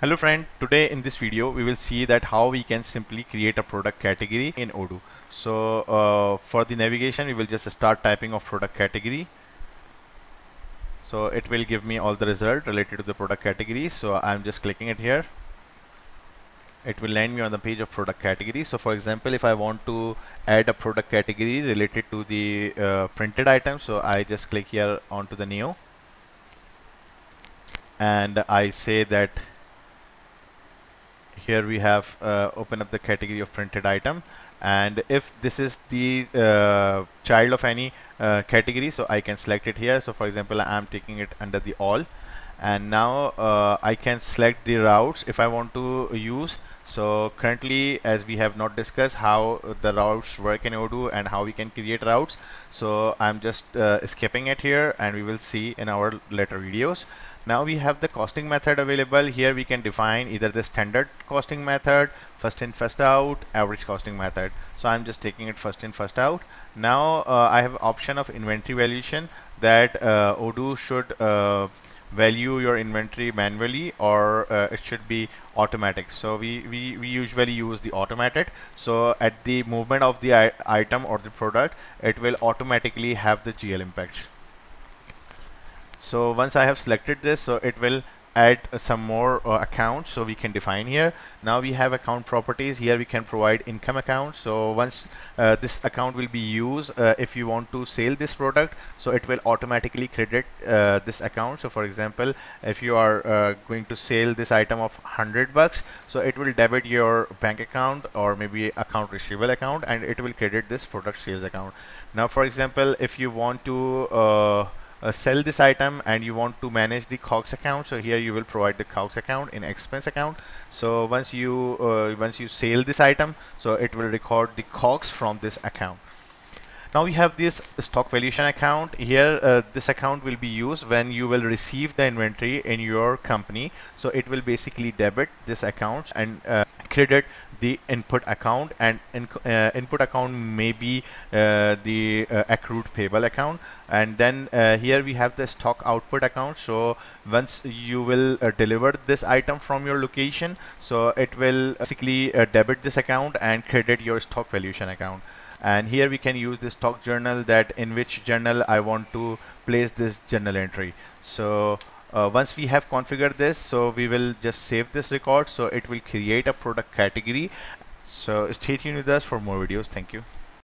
Hello friend, today in this video we will see that how we can simply create a product category in Odoo. So uh, for the navigation we will just start typing of product category. So it will give me all the result related to the product category. So I'm just clicking it here. It will land me on the page of product category. So for example, if I want to add a product category related to the uh, printed item, so I just click here onto the new and I say that here we have uh, open up the category of printed item. And if this is the uh, child of any uh, category so I can select it here. So for example I'm taking it under the all. And now uh, I can select the routes if I want to use. So currently as we have not discussed how the routes work in Odoo and how we can create routes. So I'm just uh, skipping it here and we will see in our later videos now we have the costing method available. Here we can define either the standard costing method, first in, first out, average costing method. So I'm just taking it first in, first out. Now uh, I have option of inventory valuation that uh, Odoo should uh, value your inventory manually or uh, it should be automatic so we, we we usually use the automated so at the movement of the item or the product it will automatically have the GL impacts so once I have selected this so it will add uh, some more uh, accounts. So we can define here. Now we have account properties. Here we can provide income account. So once uh, this account will be used uh, if you want to sell this product so it will automatically credit uh, this account. So for example if you are uh, going to sell this item of 100 bucks so it will debit your bank account or maybe account receivable account and it will credit this product sales account. Now for example if you want to uh, sell this item and you want to manage the COGS account so here you will provide the COGS account in expense account. So once you uh, once you sell this item so it will record the COGS from this account. Now we have this stock valuation account. Here uh, this account will be used when you will receive the inventory in your company. So it will basically debit this account and uh, the input account and in, uh, input account may be uh, the uh, accrued payable account. And then uh, here we have the stock output account. So once you will uh, deliver this item from your location so it will basically uh, debit this account and credit your stock valuation account. And here we can use the stock journal that in which journal I want to place this journal entry. So uh, once we have configured this so we will just save this record so it will create a product category. So stay tuned with us for more videos. Thank you